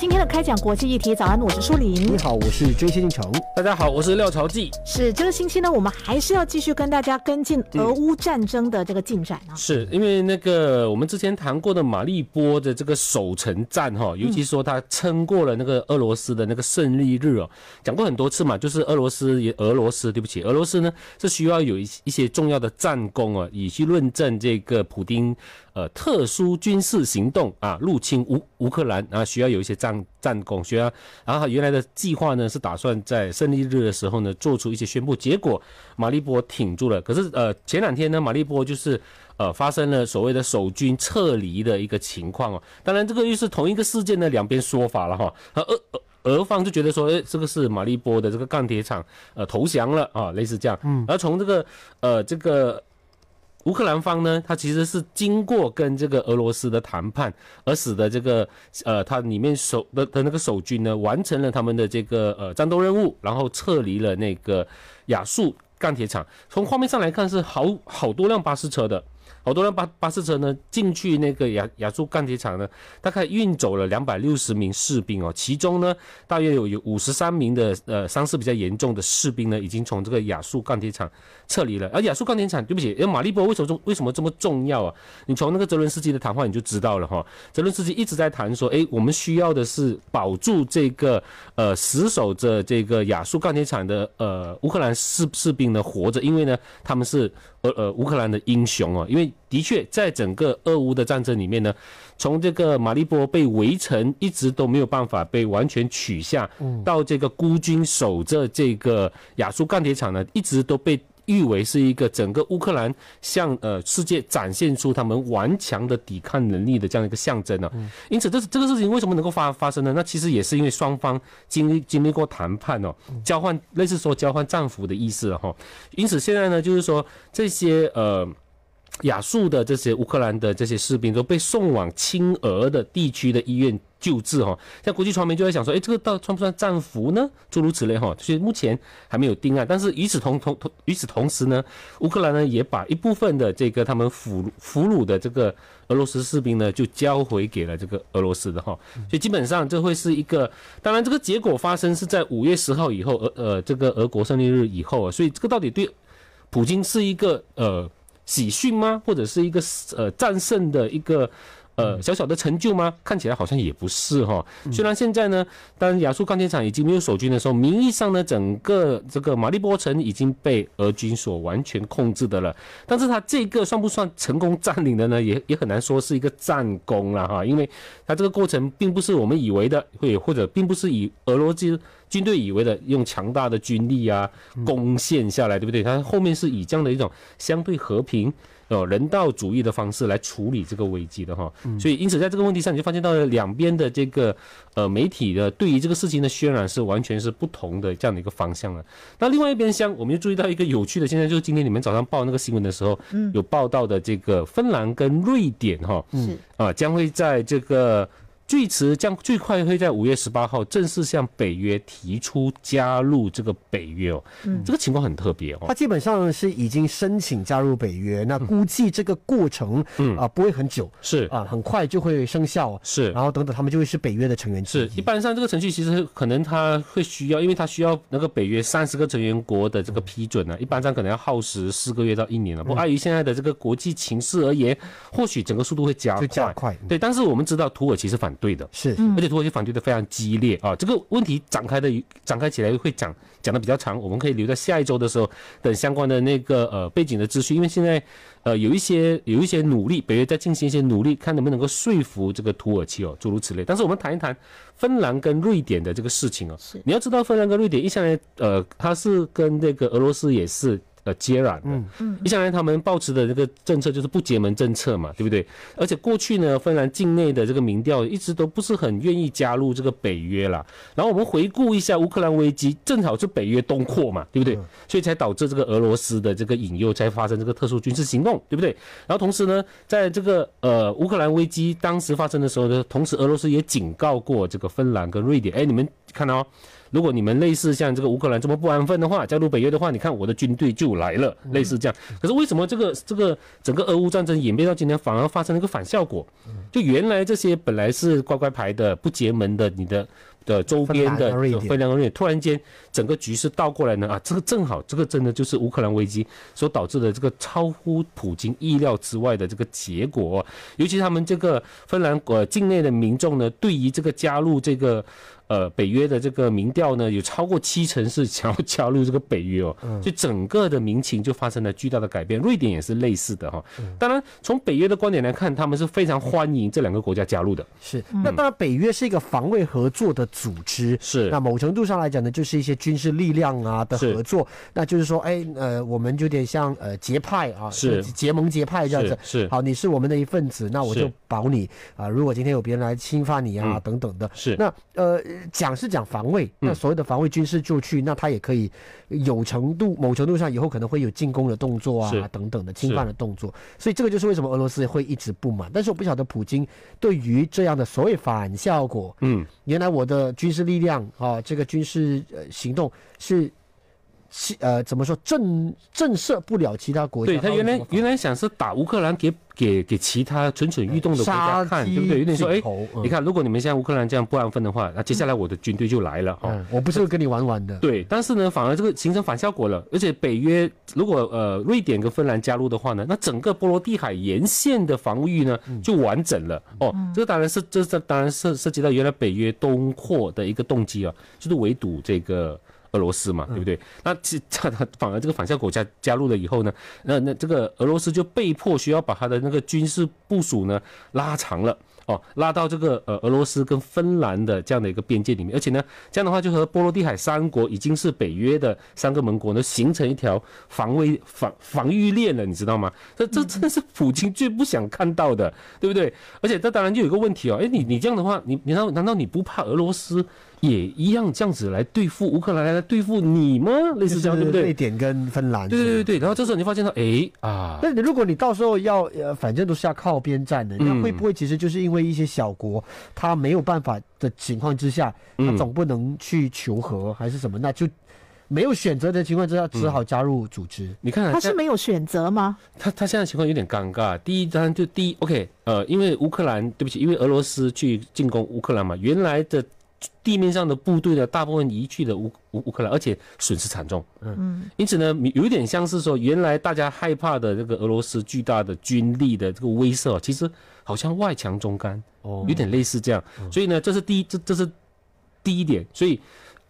今天的开讲国际议题，早安，我是舒林。你好，我是追星进城。大家好，我是廖朝记。是这个星期呢，我们还是要继续跟大家跟进俄乌战争的这个进展啊。是因为那个我们之前谈过的马利波的这个守城战哈，尤其说他撑过了那个俄罗斯的那个胜利日哦，讲过很多次嘛，就是俄罗斯也俄罗斯，对不起，俄罗斯呢是需要有一一些重要的战功啊，以去论证这个普丁。呃，特殊军事行动啊，入侵乌乌克兰啊，需要有一些战战功，需要。然后原来的计划呢，是打算在胜利日的时候呢，做出一些宣布。结果马利波挺住了，可是呃，前两天呢，马利波就是呃，发生了所谓的守军撤离的一个情况哦。当然，这个又是同一个事件的两边说法了哈。俄俄俄方就觉得说，哎，这个是马利波的这个钢铁厂呃投降了啊，类似这样。嗯。而从这个呃这个。乌克兰方呢，他其实是经过跟这个俄罗斯的谈判，而使得这个呃，他里面守的的那个守军呢，完成了他们的这个呃战斗任务，然后撤离了那个亚速钢铁厂。从画面上来看，是好好多辆巴士车的。好多辆巴巴士车呢进去那个亚亚速钢铁厂呢，大概运走了两百六十名士兵哦，其中呢大约有有五十三名的呃伤势比较严重的士兵呢，已经从这个亚速钢铁厂撤离了。而亚速钢铁厂，对不起，因为马利波为什么重为什么这么重要啊？你从那个泽伦斯基的谈话你就知道了哈。泽伦斯基一直在谈说，哎，我们需要的是保住这个呃死守着这个亚速钢铁厂的呃乌克兰士士兵呢活着，因为呢他们是。呃呃，乌克兰的英雄啊，因为的确在整个俄乌的战争里面呢，从这个马利波被围城，一直都没有办法被完全取下，到这个孤军守着这个亚速钢铁厂呢，一直都被。誉为是一个整个乌克兰向呃世界展现出他们顽强的抵抗能力的这样一个象征呢。因此，这这个事情为什么能够发发生呢？那其实也是因为双方经历经历过谈判哦，交换类似说交换战俘的意思哈。因此，现在呢，就是说这些呃。亚述的这些乌克兰的这些士兵都被送往亲俄的地区的医院救治哈，像国际传媒就在想说，哎，这个到算不算战俘呢？诸如此类哈，所以目前还没有定案。但是与此同同同与此同时呢，乌克兰呢也把一部分的这个他们俘俘虏的这个俄罗斯士兵呢就交回给了这个俄罗斯的哈，所以基本上这会是一个，当然这个结果发生是在五月十号以后，俄呃这个俄国胜利日以后啊，所以这个到底对普京是一个呃。喜讯吗？或者是一个呃战胜的一个呃小小的成就吗？看起来好像也不是哈。虽然现在呢，当亚速钢铁厂已经没有守军的时候，名义上呢，整个这个马利波城已经被俄军所完全控制的了。但是它这个算不算成功占领的呢？也也很难说是一个战功了哈，因为它这个过程并不是我们以为的会，或者并不是以俄罗斯。军队以为的用强大的军力啊攻陷下来，对不对？它后面是以这样的一种相对和平、呃人道主义的方式来处理这个危机的哈。所以，因此在这个问题上，你就发现到了两边的这个呃媒体的对于这个事情的渲染是完全是不同的这样的一个方向了。那另外一边像，我们就注意到一个有趣的现象，就是今天你们早上报那个新闻的时候，有报道的这个芬兰跟瑞典哈，是啊，将会在这个。最迟将最快会在五月十八号正式向北约提出加入这个北约哦，嗯，这个情况很特别哦。他基本上是已经申请加入北约，那估计这个过程，嗯啊不会很久，是啊很快就会生效，是，然后等等他们就会是北约的成员。是，一般上这个程序其实可能他会需要，因为他需要那个北约三十个成员国的这个批准呢，一般上可能要耗时四个月到一年了。不碍于现在的这个国际情势而言，或许整个速度会加快，对。但是我们知道土耳其是反。对的，是，而且土耳其反对的非常激烈啊！这个问题展开的展开起来会讲讲的比较长，我们可以留在下一周的时候等相关的那个呃背景的资讯，因为现在呃有一些有一些努力，北约在进行一些努力，看能不能够说服这个土耳其哦，诸如此类。但是我们谈一谈芬兰跟瑞典的这个事情哦，你要知道芬兰跟瑞典一向来呃，它是跟那个俄罗斯也是。呃，接壤的，嗯嗯，一向来他们保持的这个政策就是不结盟政策嘛，对不对？而且过去呢，芬兰境内的这个民调一直都不是很愿意加入这个北约啦。然后我们回顾一下乌克兰危机，正好是北约东扩嘛，对不对？所以才导致这个俄罗斯的这个引诱，才发生这个特殊军事行动，对不对？然后同时呢，在这个呃乌克兰危机当时发生的时候呢，同时俄罗斯也警告过这个芬兰跟瑞典，哎，你们看到。如果你们类似像这个乌克兰这么不安分的话，加入北约的话，你看我的军队就来了，类似这样。可是为什么这个这个整个俄乌战争演变到今天，反而发生了一个反效果？就原来这些本来是乖乖牌的、不结盟的，你的。的周边的分量瑞典，突然间整个局势倒过来呢啊，这个正好，这个真的就是乌克兰危机所导致的这个超乎普京意料之外的这个结果，尤其他们这个芬兰呃境内的民众呢，对于这个加入这个。呃，北约的这个民调呢，有超过七成是想要 加入这个北约哦，所以整个的民情就发生了巨大的改变。瑞典也是类似的哈。当然，从北约的观点来看，他们是非常欢迎这两个国家加入的。是，那当然，北约是一个防卫合作的组织。是，那某程度上来讲呢，就是一些军事力量啊的合作。那就是说，哎，呃，我们有点像呃结派啊，是结盟结派这样子。是，好，你是我们的一份子，那我就保你啊。如果今天有别人来侵犯你啊，等等的。是，那呃。讲是讲防卫，那所谓的防卫军事就去，那他也可以有程度、某程度上以后可能会有进攻的动作啊，等等的侵犯的动作。所以这个就是为什么俄罗斯会一直不满。但是我不晓得普京对于这样的所谓反效果，嗯，原来我的军事力量啊，这个军事呃行动是。其呃，怎么说震震慑不了其他国家？对他原来原来想是打乌克兰给给给其他蠢蠢欲动的国家看，对不对？有点说，哎，你看，如果你们像乌克兰这样不安分的话，那接下来我的军队就来了哦。我不是跟你玩玩的。对，但是呢，反而这个形成反效果了。而且北约如果呃瑞典跟芬兰加入的话呢，那整个波罗的海沿线的防御呢就完整了哦。这个当然是这这当然涉涉及到原来北约东扩的一个动机啊，就是围堵这个。俄罗斯嘛，对不对？那其他反而这个反效果加加入了以后呢，那那这个俄罗斯就被迫需要把他的那个军事部署呢拉长了哦，拉到这个呃俄罗斯跟芬兰的这样的一个边界里面，而且呢，这样的话就和波罗的海三国已经是北约的三个盟国呢形成一条防卫防防御链了，你知道吗？这这真的是普京最不想看到的，对不对？而且这当然就有一个问题哦，哎，你你这样的话，你你难道难道你不怕俄罗斯？也一样这样子来对付乌克兰，来对付你吗？类似这样，对不对？瑞典跟芬兰。对对对对。然后这时候你发现到，哎啊，那你如果你到时候要呃，反正都是要靠边站的，那会不会其实就是因为一些小国他没有办法的情况之下，他总不能去求和还是什么？那就没有选择的情况之下，只好加入组织。你看他是没有选择吗？他他现在情况有点尴尬。第一当然就第一，OK，呃，因为乌克兰，对不起，因为俄罗斯去进攻乌克兰嘛，原来的。地面上的部队的，大部分移去了乌乌乌克兰，而且损失惨重。嗯，因此呢，有点像是说，原来大家害怕的这个俄罗斯巨大的军力的这个威慑，其实好像外强中干，哦，有点类似这样。所以呢，这是第一，这这是第一点。所以，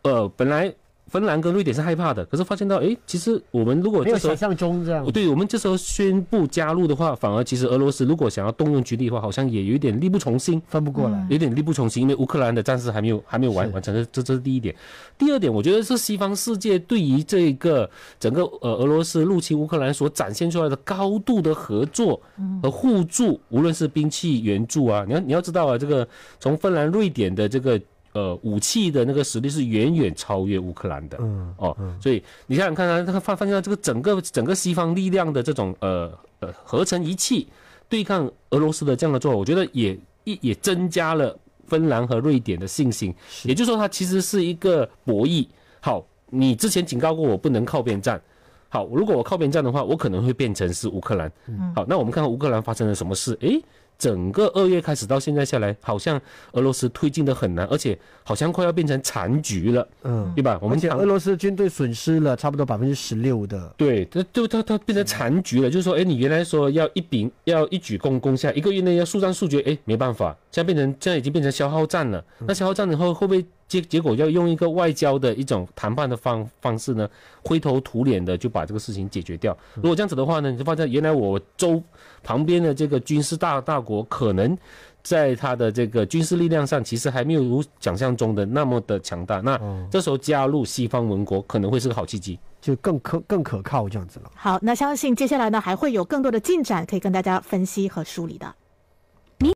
呃，本来。芬兰跟瑞典是害怕的，可是发现到，哎，其实我们如果没有想象中这样，对我们这时候宣布加入的话，反而其实俄罗斯如果想要动用军力的话，好像也有一点力不从心，翻不过来，有点力不从心，因为乌克兰的战事还没有还没有完完成，这这是第一点。第二点，我觉得是西方世界对于这个整个呃俄罗斯入侵乌克兰所展现出来的高度的合作和互助，无论是兵器援助啊，你要你要知道啊，这个从芬兰、瑞典的这个。呃，武器的那个实力是远远超越乌克兰的，嗯哦，所以你想想看啊，这个发发现到这个整个整个西方力量的这种呃呃合成一气对抗俄罗斯的这样的做法，我觉得也也也增加了芬兰和瑞典的信心。也就是说，它其实是一个博弈。好，你之前警告过我不能靠边站，好，如果我靠边站的话，我可能会变成是乌克兰。好，那我们看看乌克兰发生了什么事？诶。整个二月开始到现在下来，好像俄罗斯推进的很难，而且好像快要变成残局了，嗯，对吧？我们讲俄罗斯军队损失了差不多百分之十六的，对，它就它它变成残局了，就是说，哎，你原来说要一饼要一举攻攻下，一个月内要速战速决，哎，没办法，现在变成现在已经变成消耗战了。那消耗战以后会不会？结结果要用一个外交的一种谈判的方方式呢，灰头土脸的就把这个事情解决掉。如果这样子的话呢，你就发现原来我周旁边的这个军事大大国，可能在他的这个军事力量上，其实还没有如想象中的那么的强大。那这时候加入西方盟国可能会是个好契机，就更可更可靠这样子了。好，那相信接下来呢还会有更多的进展可以跟大家分析和梳理的。